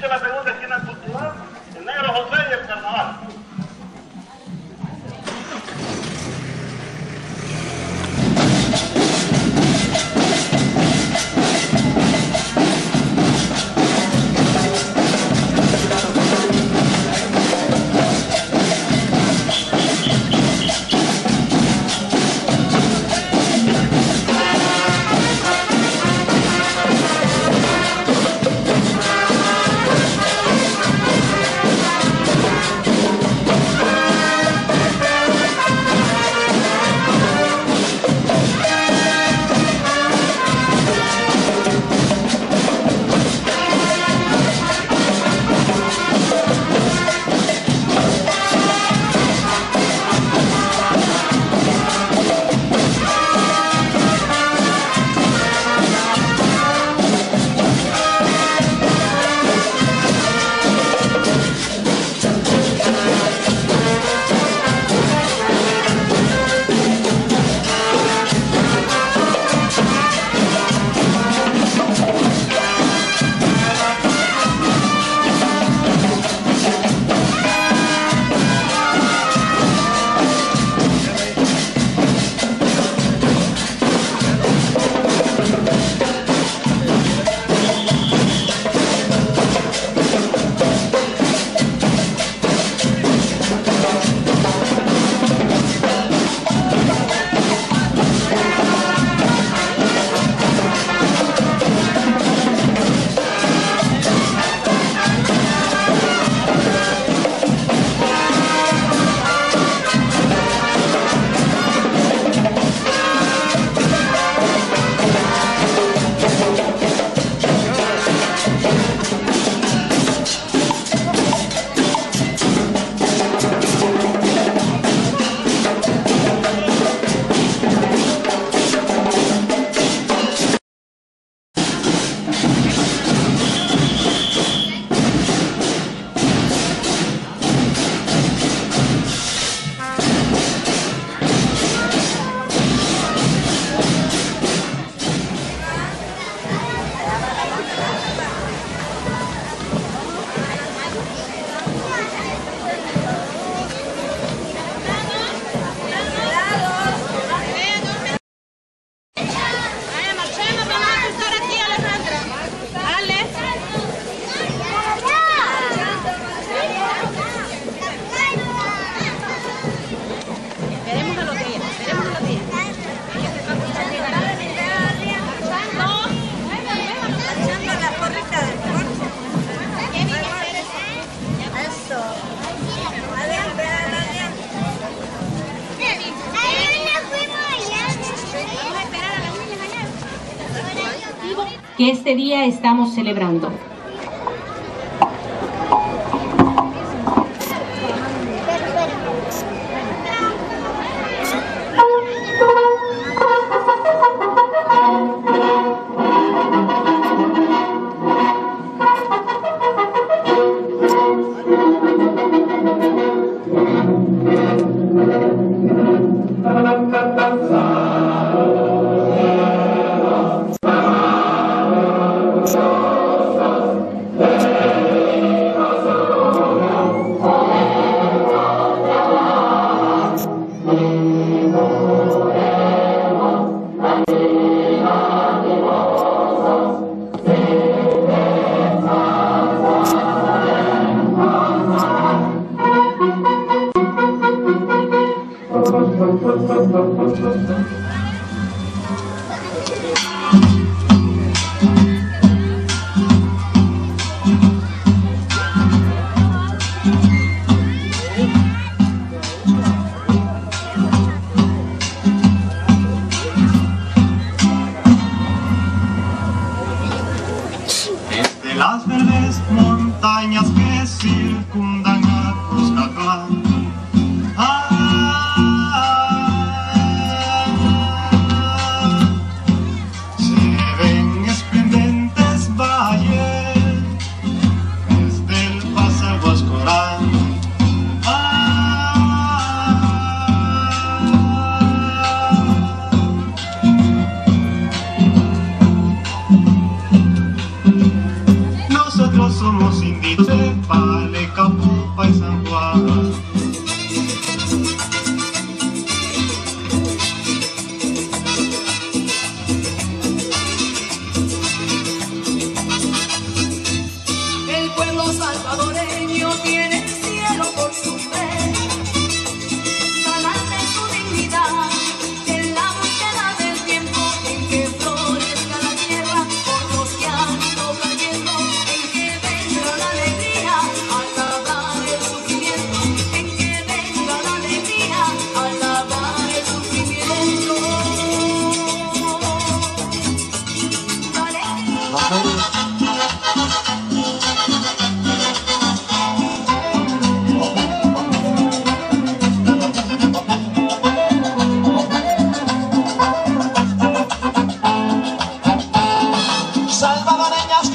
hecho la pregunta que este día estamos celebrando.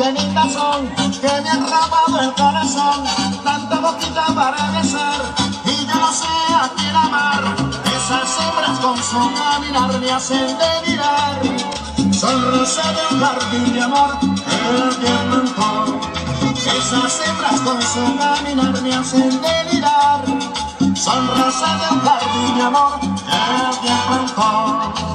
Que me han robado el corazón, tanta boquita para besar, y yo no sé a quién amar. Esas hembras con su caminar me hacen delirar. Son rosa de un jardín de amor, el tiempo mejor. Esas hembras con su caminar me hacen delirar. Son rosa de un jardín de amor, el tiempo mejor.